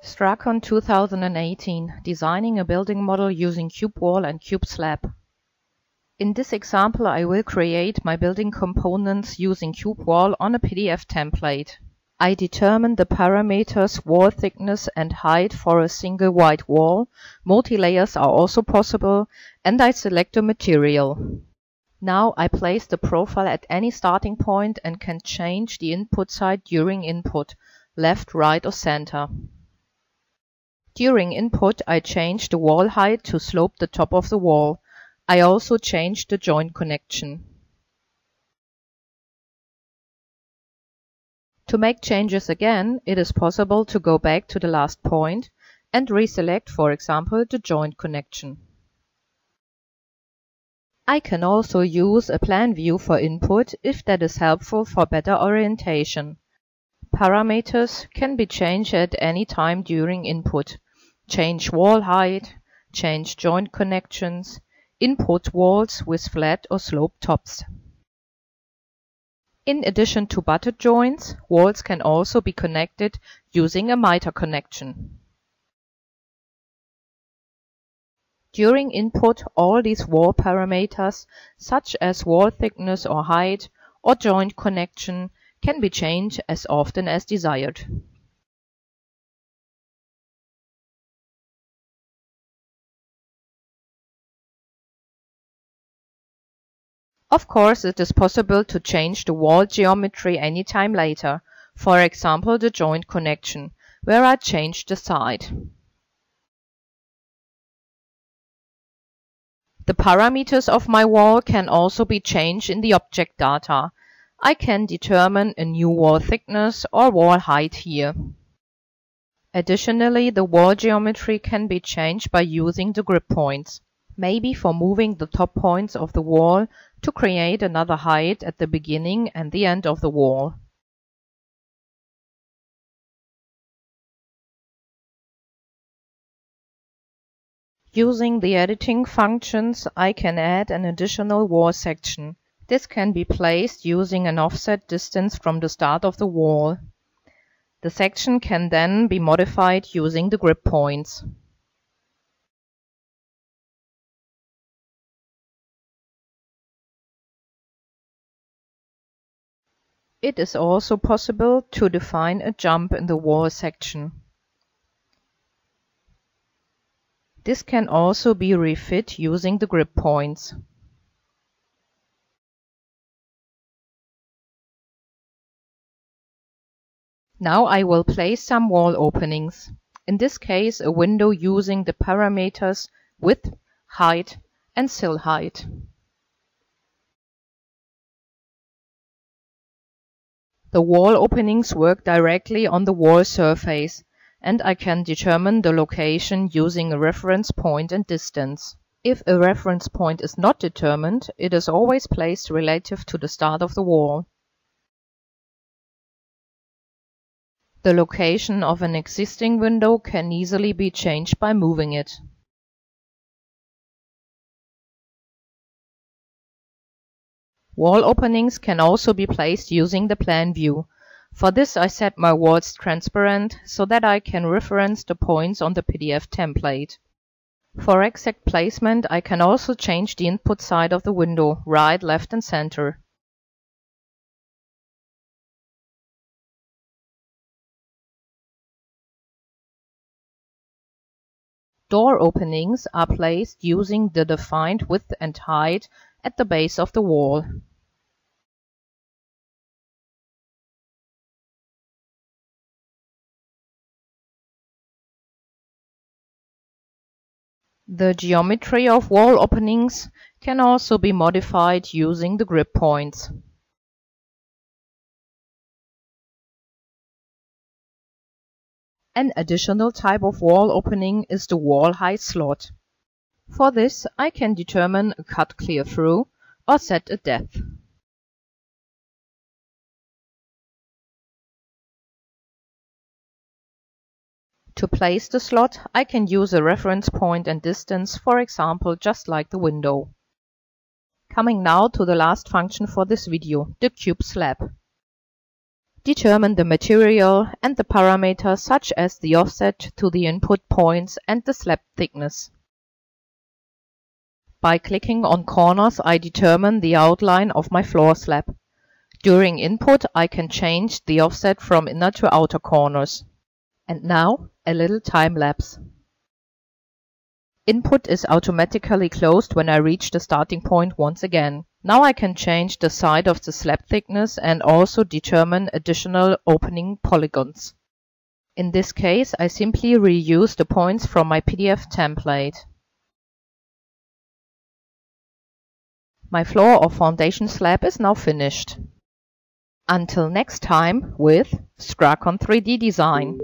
Strakon 2018 Designing a building model using cube wall and cube slab. In this example I will create my building components using cube wall on a PDF template. I determine the parameters wall thickness and height for a single white wall. Multi-layers are also possible and I select a material. Now I place the profile at any starting point and can change the input side during input, left, right or center. During input I change the wall height to slope the top of the wall. I also change the joint connection. To make changes again, it is possible to go back to the last point and reselect, for example, the joint connection. I can also use a plan view for input if that is helpful for better orientation. Parameters can be changed at any time during input change wall height, change joint connections, input walls with flat or sloped tops. In addition to butted joints, walls can also be connected using a miter connection. During input, all these wall parameters, such as wall thickness or height, or joint connection, can be changed as often as desired. Of course, it is possible to change the wall geometry anytime later, for example the joint connection, where I change the side. The parameters of my wall can also be changed in the object data. I can determine a new wall thickness or wall height here. Additionally, the wall geometry can be changed by using the grip points maybe for moving the top points of the wall to create another height at the beginning and the end of the wall. Using the editing functions, I can add an additional wall section. This can be placed using an offset distance from the start of the wall. The section can then be modified using the grip points. It is also possible to define a jump in the wall section. This can also be refit using the grip points. Now I will place some wall openings. In this case a window using the parameters width, height and sill height. The wall openings work directly on the wall surface, and I can determine the location using a reference point and distance. If a reference point is not determined, it is always placed relative to the start of the wall. The location of an existing window can easily be changed by moving it. Wall openings can also be placed using the plan view. For this I set my walls transparent so that I can reference the points on the PDF template. For exact placement I can also change the input side of the window, right, left and center. Door openings are placed using the defined width and height at the base of the wall. The geometry of wall openings can also be modified using the grip points. An additional type of wall opening is the wall height slot. For this I can determine a cut clear through or set a depth. To place the slot, I can use a reference point and distance, for example, just like the window. Coming now to the last function for this video, the cube slab. determine the material and the parameters such as the offset to the input points and the slab thickness. By clicking on corners I determine the outline of my floor slab. During input I can change the offset from inner to outer corners. And now a little time lapse. Input is automatically closed when I reach the starting point once again. Now I can change the side of the slab thickness and also determine additional opening polygons. In this case I simply reuse the points from my PDF template. My floor or foundation slab is now finished. Until next time with Strakon 3D Design.